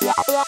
Yeah.